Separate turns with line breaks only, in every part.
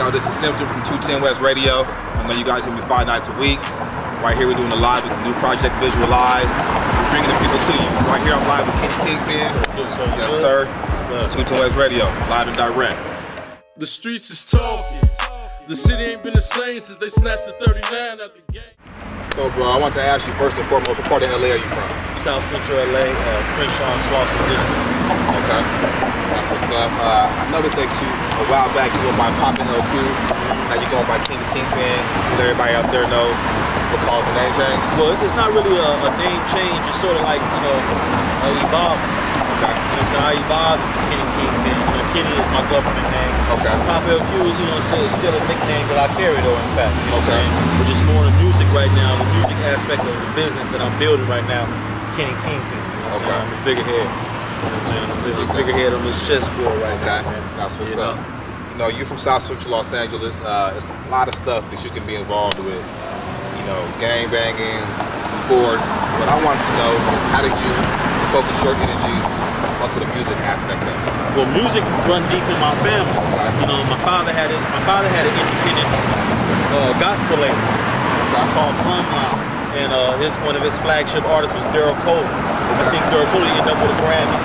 Yo, this is Symptom from 210 West Radio. I know you guys hear me five nights a week. Right here, we're doing a live with the new project Visual Eyes. We're bringing the people to you. Right here, I'm live with Kenny Kingpin. Yes, sir. Yes, 210 West Radio, live and direct.
The streets is talking. The city ain't been the same since they snatched the 39 out the game.
So, bro, I want to ask you first and foremost, what part of LA are you from?
South Central LA, uh, Crenshaw and Slauson District.
Okay. That's what's up. Uh, I noticed that you, a while back, you were by Poppa LQ. Now you're going by King Kingpin. Let everybody out there know what caused the name change?
Well, it's not really a, a name change. It's sort of like, you know, uh, evolve.
Okay.
You know, so I evolved into Kenny Kingpin. You know, Kenny is my government name.
Okay.
Pop LQ, you know, it's, it's still a nickname that I carry though, in fact. You know
Okay.
But just more the music right now, the music aspect of the business that I'm building right now is Kenny Kingpin. You know
Okay.
I'm the figurehead. You know I'm saying? I'm the
Okay.
figurehead on this chessboard right
Okay.
now.
That's what's
You
up.
know?
You know, you're from South Central Los Angeles. Uh, it's a lot of stuff that you can be involved with. You know, gang banging, sports. But I wanted to know how did you focus your energies onto the music aspect of it?
Well, music run deep in my family. You know, my father had it. My father had an independent uh, gospel label called Plum and uh, his one of his flagship artists was Daryl Coley. I think Daryl Coley ended up with a Grammy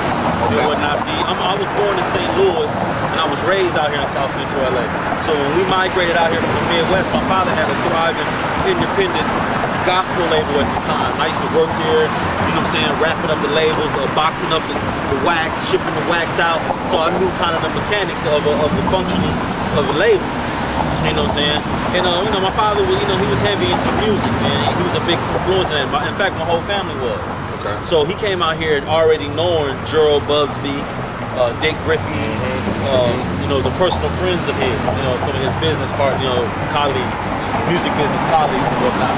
Okay.
and whatnot. See, I'm, I was born in St. Louis, and I was raised out here in South Central LA. So when we migrated out here from the Midwest, my father had a thriving independent gospel label at the time. I used to work there, you know what I'm saying, wrapping up the labels, uh, boxing up the, the wax, shipping the wax out. So I knew kind of the mechanics of, a, of the functioning of a label. You know what I'm saying? And uh, you know, my father was, you know, he was heavy into music, man. He was a big influence in that. In fact, my whole family was.
Okay.
So he came out here already knowing Gerald Busby, uh, Dick Griffey, um, you know, some personal friends of his, you know, some of his business part, you know, colleagues, music business colleagues and whatnot.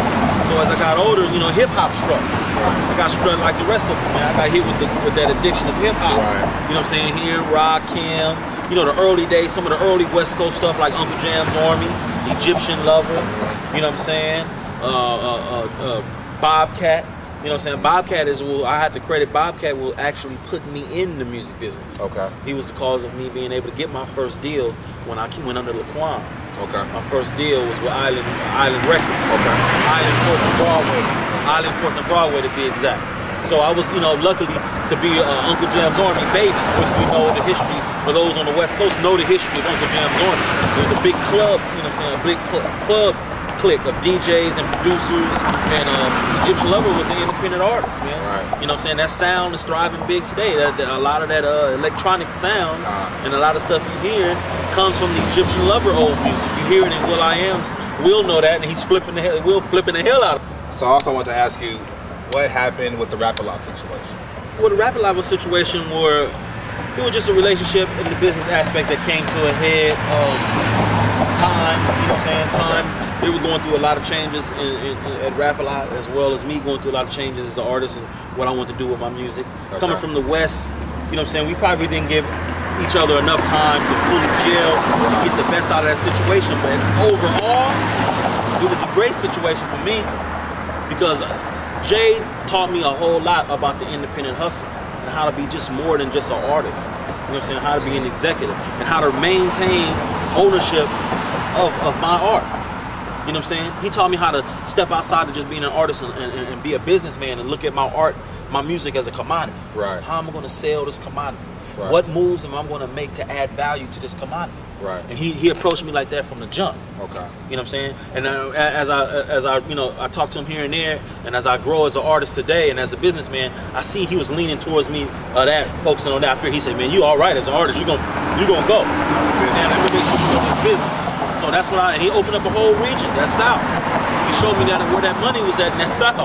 So as I got older, you know, hip hop struck. I got struck like the rest of us, man. I got hit with the, with that addiction of hip hop.
Right.
You know what I'm saying? Here, Rock, Kim, you know, the early days, some of the early West Coast stuff like Uncle Jam's Army, Egyptian Lover, you know what I'm saying? Uh, uh, uh, uh, Bobcat. You know what I'm saying? Bobcat is, well, I have to credit Bobcat will actually put me in the music business.
Okay.
He was the cause of me being able to get my first deal when I went under Laquan.
Okay.
My first deal was with Island Island Records.
Okay.
Island Fourth and Broadway. Island Fourth and Broadway to be exact. So I was, you know, luckily to be uh, Uncle Jam's Army baby, which we know the history. For those on the West Coast, know the history of Uncle Jam's Army. It was a big club, you know what I'm saying, a big cl- club clique of DJs and producers, and um, Egyptian Lover was an independent artist, man.
Right.
You know what I'm saying? That sound is thriving big today. That, that- a lot of that uh, electronic sound
Uh-huh.
and a lot of stuff you hear comes from the Egyptian Lover old music. You hear it in will.i.am's. Will know that, and he's flipping the hell, Will flipping the hell out of it.
So I also want to ask you, what happened with the rap situation?
Well, the Rap-A-Lot was situation where it was just a relationship in the business aspect that came to a head. Um, time, you know what I'm saying? Time. They were going through a lot of changes in, in, in, at Rap-A-Lot, as well as me going through a lot of changes as an artist and what I want to do with my music.
Okay.
Coming from the West, you know what I'm saying? We probably didn't give each other enough time to fully gel and get the best out of that situation. But overall, it was a great situation for me because Jay taught me a whole lot about the independent hustle and how to be just more than just an artist. You know what I'm saying? How to be an executive and how to maintain ownership of, of my art. You know what I'm saying? He taught me how to step outside of just being an artist and, and, and be a businessman and look at my art, my music as a commodity.
Right.
How am I going to sell this commodity?
Right.
What moves am I going to make to add value to this commodity?
Right.
And he, he approached me like that from the jump.
Okay.
You know what I'm saying? And uh, as I as I you know I talk to him here and there, and as I grow as an artist today and as a businessman, I see he was leaning towards me uh, that focusing on that. I fear he said, "Man, you all right as an artist? You gonna you gonna go? Man, let me make sure you know this business." So that's what I and he opened up a whole region. That's South. He showed me that where that money was at in that South.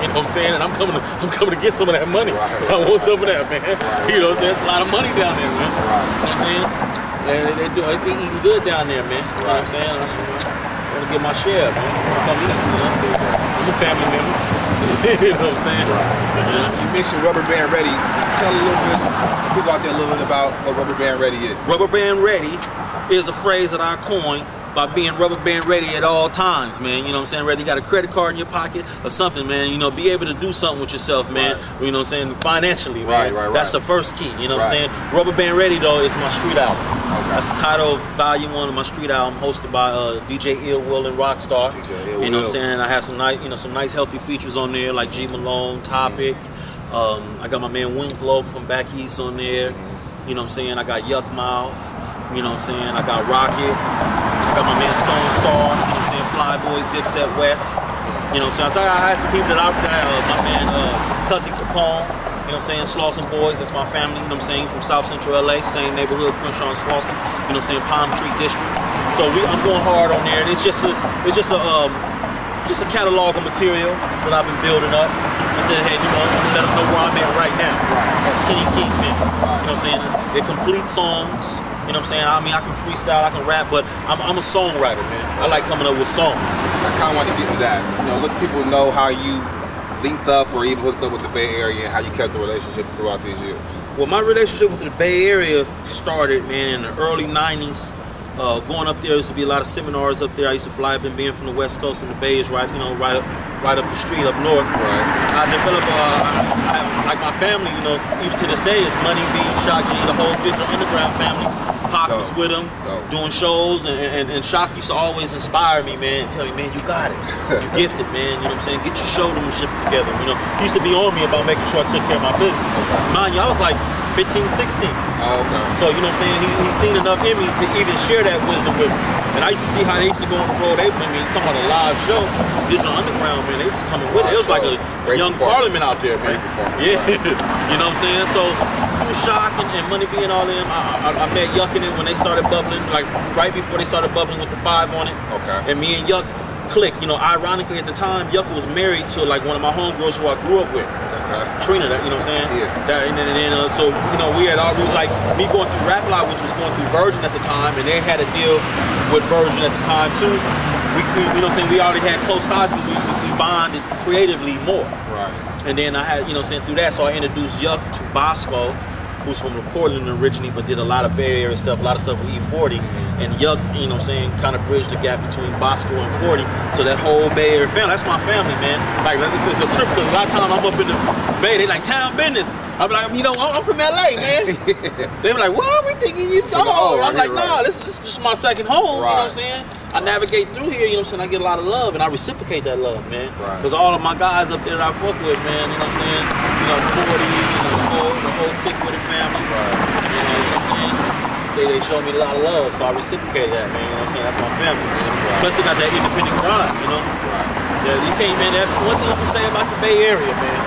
You know what I'm saying? And I'm coming to I'm coming to get some of that money.
Right.
I want some of that, man. You know what I'm saying? It's a lot of money down there, man.
Right.
You know what I'm saying? They, they, they do they eating good down there, man. You know what I'm saying? I, want to get my share, man. Come eat, you know? I'm a family member. you know what I'm saying? Yeah.
You mentioned Rubber Band Ready. Tell a little bit, people out there a little bit about what Rubber Band Ready is.
Rubber band ready is a phrase that I coined by being rubber band ready at all times, man. You know what I'm saying? Whether you got a credit card in your pocket or something, man, you know, be able to do something with yourself, man.
Right.
You know what I'm saying? Financially, man.
Right, right,
That's the first key. You know what
Right.
I'm saying? Rubber band ready though is my street album. That's the title of volume one of my street album, hosted by uh, DJ Ill Will and Rockstar.
DJ Ill
you know what I'm saying? I have some nice, you know, some nice healthy features on there, like G Malone, Topic. Um, I got my man Wink Loc from back east on there. You know what I'm saying? I got Yukmouth. You know what I'm saying? I got Rocket. I got my man Stone Star. You know what I'm saying? Fly Boys, Dipset West. You know what I'm saying? So I had some people that there. Uh, my man uh, Cuzzy Capone. You know what I'm saying? Slauson Boys, that's my family. You know what I'm saying? From South Central LA, same neighborhood, Crenshaw and Slauson. You know what I'm saying? Palm Tree District. So we, I'm going hard on there. And it's just a, it's just a um, just a catalog of material that I've been building up. I said, hey, you know, I'm gonna let them know where I'm at right now. That's Kenny Kingpin. You know what I'm saying? They're complete songs. You know what I'm saying? I mean, I can freestyle, I can rap, but I'm, I'm a songwriter, man. I like coming up with songs.
I kind of want to get into that. You know, let people know how you linked up or even hooked up with the Bay Area and how you kept the relationship throughout these years.
Well, my relationship with the Bay Area started, man, in the early '90s. Uh, going up there, used to be a lot of seminars up there. I used to fly up and being from the West Coast, and the Bay is right, you know, right up, right up the street up north.
Right.
I developed, uh, I, I have, like my family, you know, even to this day, it's Money B, Shock G, the whole Digital Underground family. Pac was with them,
Dope.
doing shows, and, and, and Shock used to always inspire me, man, and tell me, man, you got it. You gifted, man. You know what I'm saying? Get your showmanship together. You know, he used to be on me about making sure I took care of my business. Mind you, I was like 15, 16.
Oh, okay.
So you know what I'm saying? He, he's seen enough in me to even share that wisdom with me. And I used to see how they used to go on the road. They, I mean, talking about a live show, Digital Underground, man. They was coming with it. It was like a
Great
young parliament out there, man. Yeah, you know what I'm saying? So through Shock and, and Money being all them, I, I, I met Yuk in it when they started bubbling, like right before they started bubbling with the five on it.
Okay.
And me and Yuk clicked. You know, ironically at the time, Yuk was married to like one of my homegirls who I grew up with.
Okay.
Trina, that, you know what I'm saying?
Yeah.
That, and then, and then uh, so, you know, we had all, it was like me going through Rap Lot, which was going through Virgin at the time, and they had a deal with Virgin at the time too. We, we you know what I'm saying, we already had close ties, but we, we, we bonded creatively more.
Right.
And then I had, you know, what I'm saying through that, so I introduced Yuk to Bosco, who's from Portland originally, but did a lot of Bay Area stuff, a lot of stuff with E40. And Yuk, you know, what I'm saying, kind of bridged the gap between Bosco and 40. So that whole Bay Area family, that's my family, man. Like, this is a trip because a lot of time I'm up in the Bay, they like town business. I'm like, you know, I'm from LA, man. They were like, what? We thinking you oh. I'm
right,
like, nah,
right.
this, this is just my second home. You know what I'm saying? I navigate through here, you know what I'm saying? I get a lot of love and I reciprocate that love, man.
Right.
Because all of my guys up there that I fuck with, man, you know what I'm saying? You know, 40, you know, the whole, the whole Sick Wid It family.
Right.
You know, what I'm saying? They, they show me a lot of love, so I reciprocate that, man. You know what I'm saying? That's my family.
Right.
Plus, they got that independent grind, you know?
Right.
Yeah, you can't, man. That, one thing you can say about the Bay Area, man,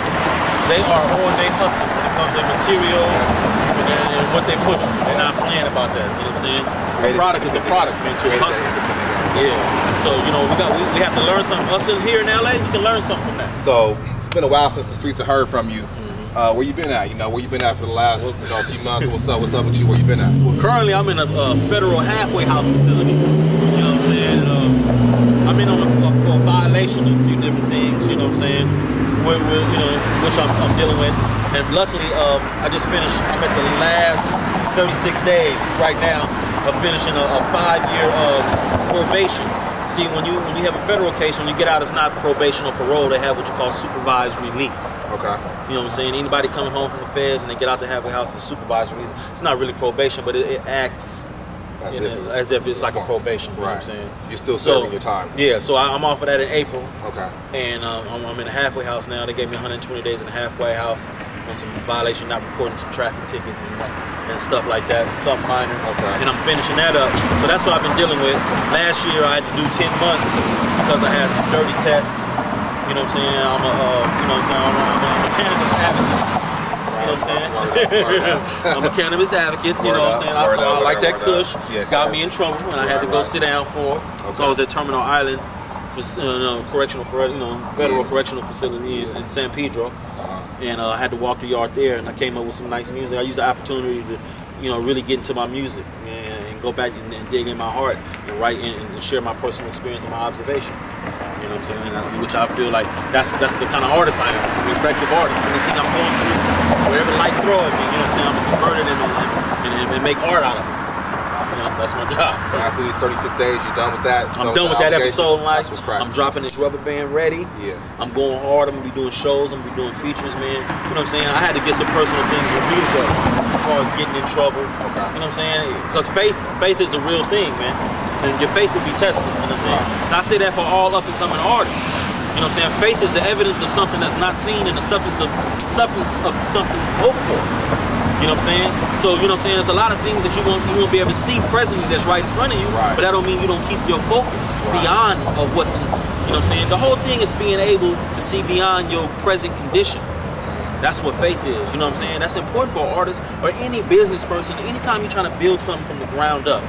they are on they hustle when it comes to material and, and, what they push. They're not playing about that. You know what I'm saying? A product is a product, man. To
Creative
hustle. Yeah. So you know we got we, we have to learn something. Us in here in LA, we can learn something from that.
So it's been a while since the streets have heard from you.
Mm-hmm.
Uh, where you been at? You know, where you been at for the last you know, few months? What's up? What's up with you? Where you been at?
Well, currently, I'm in a, federal halfway house facility. You know what I'm saying? Uh, I'm in on a, a, a violation of a few different things. You know what I'm saying? With, with, you know, which I'm, I'm dealing with. And luckily, um, I just finished. I'm at the last 36 days right now of finishing a, a five-year uh, probation. See, when you when you have a federal case, when you get out, it's not probation or parole. They have what you call supervised release.
Okay.
You know what I'm saying? Anybody coming home from the feds and they get out the halfway house is supervised release. It's not really probation, but it, it acts
As if it-
as if it's like a
Right.
probation. You know what I'm
Right.
saying?
You're still
So,
serving your time.
Yeah, so I, I'm off of that in April,
Okay.
and um, I'm, I'm in a halfway house now. They gave me 120 days in a halfway house on some violation, not reporting some traffic tickets and, and stuff like that, something minor.
Okay.
And I'm finishing that up. So that's what I've been dealing with. Last year I had to do 10 months because I had some dirty tests. You know what I'm saying? I'm a, uh, you know what I'm saying? A, I'm a, I'm a cannabis advocate. Know what I'm saying?
Word up, word up.
I'm a cannabis advocate, you know what I'm saying? I, so I like that kush.
word up. Yes,
Got me in trouble and I had to go sit down for. So I was at Terminal Island for uh, correctional for you know federal correctional facility in, in San Pedro,
Uh-huh.
and uh, I had to walk the yard there, and I came up with some nice music. I used the opportunity to, you know, really get into my music go back and, and dig in my heart and write and, and share my personal experience and my observation. You know what I'm saying? I- which I feel like that's that's the kind of artist I am, a reflective artist. Anything I'm going through, whatever life throw at me, you know what I'm saying? I'm gonna convert it and, and, and, and make art out of it. That's my job.
So after these 36 days, you're done with that?
I'm done with that episode in life.
That's what's.
I'm dropping this rubber band ready.
Yeah.
I'm going hard. I'm gonna be doing shows. I'm gonna be doing features, man. You know what I'm saying? I had to get some personal things with me today, as far as getting in trouble.
Okay.
You know what I'm saying? Because faith, faith is a real thing, man. And your faith will be tested. You know what I'm saying? And I say that for all up and coming artists. You know what I'm saying? Faith is the evidence of something that's not seen and the substance of substance of something that's hoped for. You know what I'm saying? So you know what I'm saying? There's a lot of things that you won't you won't be able to see presently that's right in front of you.
Right.
But that don't mean you don't keep your focus
Right.
beyond of what's in you know what I'm saying? The whole thing is being able to see beyond your present condition. That's what faith is. You know what I'm saying? That's important for artists or any business person. Anytime you're trying to build something from the ground up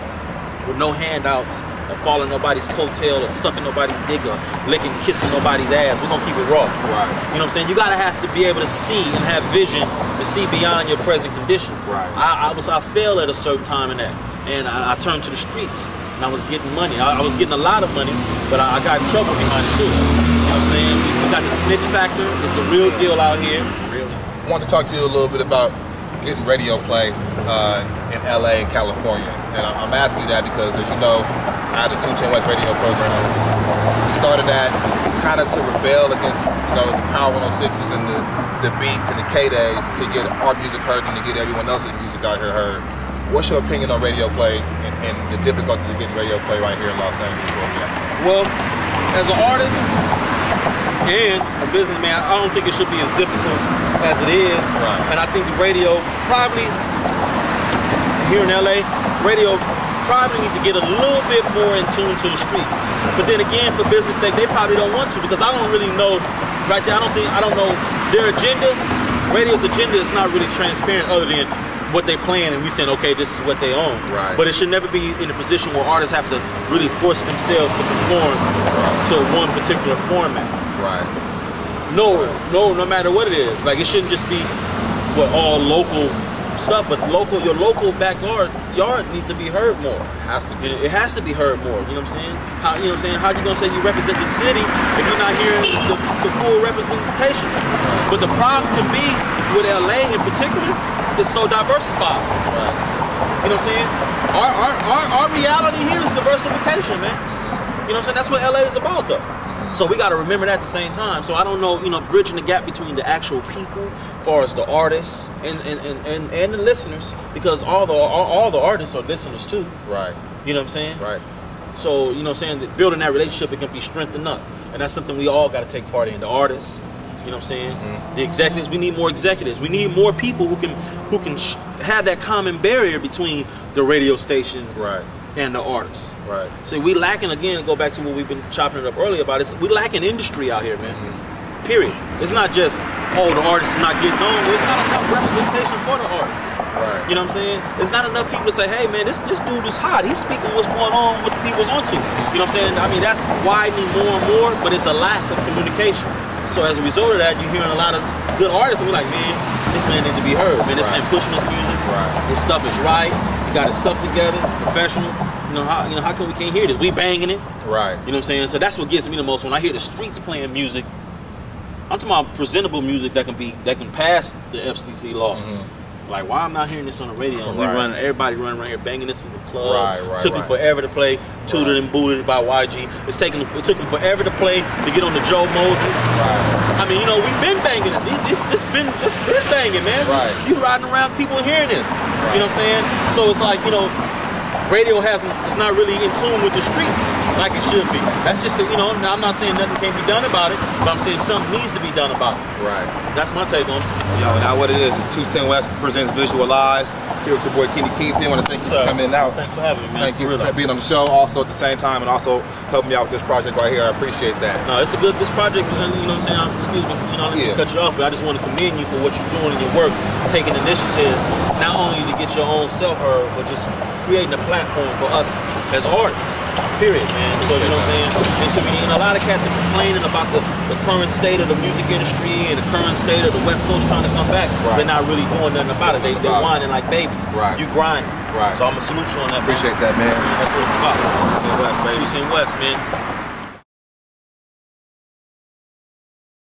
with no handouts or following nobody's coattail or sucking nobody's dick or licking, kissing nobody's ass, we're gonna keep it raw.
Right.
You know what I'm saying? You gotta have to be able to see and have vision to see beyond your present condition.
Right.
I, I was I failed at a certain time in that, and I, I turned to the streets, and I was getting money. I, I was getting a lot of money, but I, I got in trouble behind it too. You know what I'm saying? We, got the snitch factor. It's a real deal out here.
Really? I want to talk to you a little bit about getting radio play uh, in LA and California. And I- I'm asking you that because, as you know, I had a 210 West radio program. We started that kind of to rebel against, you know, the Power 106s and the, the beats and the KDAYs to get our music heard and to get everyone else's music out here heard. What's your opinion on radio play and, and the difficulties of getting radio play right here in Los Angeles?
Well, as an artist and a businessman, I don't think it should be as difficult as it is.
Right.
And I think the radio probably here in LA, radio probably need to get a little bit more in tune to the streets. But then again, for business sake, they probably don't want to because I don't really know right there. I don't think I don't know their agenda. Radio's agenda is not really transparent other than what they plan and we saying okay this is what they own
Right.
but it should never be in a position where artists have to really force themselves to conform to one particular format
Right.
no no no matter what it is like it shouldn't just be what all local stuff but local your local backyard yard needs to be heard more
Has to be.
it, it has to be heard more you know what i'm saying how you know what i'm saying how you gonna say you represent the city if you're not hearing the, the full representation but the problem can be with la in particular is so diversified you know what I'm saying? Our, our, our, our reality here is diversification, man. You know what I'm saying? That's what LA is about, though. So we got to remember that at the same time. So I don't know, you know, bridging the gap between the actual people, as far as the artists and and, and, and, and the listeners, because all the all, all the artists are listeners too.
Right.
You know what I'm saying?
Right.
So you know, what I'm saying that building that relationship, it can be strengthened up, and that's something we all got to take part in. The artists, you know what I'm saying?
Mm-hmm.
The executives, we need more executives. We need more people who can who can sh- have that common barrier between the radio stations
Right.
And the artists.
Right.
See, we lacking again. to Go back to what we've been chopping it up earlier about. It's we lacking industry out here, man.
Mm-hmm.
Period. It's not just oh the artist is not getting on. There's not enough representation for the artists.
Right.
You know what I'm saying? There's not enough people to say, hey man, this this dude is hot. He's speaking what's going on, what the people's onto. You know what I'm saying? I mean, that's widening more and more, but it's a lack of communication. So as a result of that, you're hearing a lot of good artists, and we're like, man, this man need to be heard. Man, this
Right.
man pushing his music.
Right.
His stuff is right. Got his stuff together. It's professional. You know how you know how come we can't hear this? We banging it.
Right.
You know what I'm saying? So that's what gets me the most when I hear the streets playing music. I'm talking about presentable music that can be that can pass the FCC laws. Mm-hmm. Like why I'm not hearing this on the radio? And we. Running, everybody running around here banging this in the club.
Right, right,
took him forever to play. Tooted
Right.
and booted by YG. It's taking it took him forever to play to get on the Joe Moses.
Right.
I mean, you know, we've been banging it. This this been this been banging, man.
Right.
You riding around, people hearing this. You know what I'm saying? So it's like you know, radio hasn't. It's not really in tune with the streets like it should be. That's just the, you know, I'm not saying nothing can't be done about it, but I'm saying something needs to be done about it.
Right.
That's my take on it.
Yo, now what it is is 210 West presents Visual Eyes. Here with your boy Kenny Keith. I want to thank you for coming out.
Thanks for having me, man.
Thank you
real.
for being on the show also at the same time and also helping me out with this project right here. I appreciate that.
No, it's a good. This project, you know, what I'm saying. I'm- Excuse me, you know, I didn't
Yeah.
cut you off, but I just want to commend you for what you're doing in your work, taking initiative, not only to get your own self heard, but just creating a platform for us as artists. Period, man. So you know what I'm saying. And to me, and a lot of cats are complaining about the, the current state of the music industry and the current state of the West Coast trying to come back.
Right.
They're not really doing nothing about it. They they whining like babies.
Right.
You grinding.
Right.
So I'm gonna salute you on that. man.
Appreciate that, man.
That's what it's about.
210 West, baby.
210 West, man.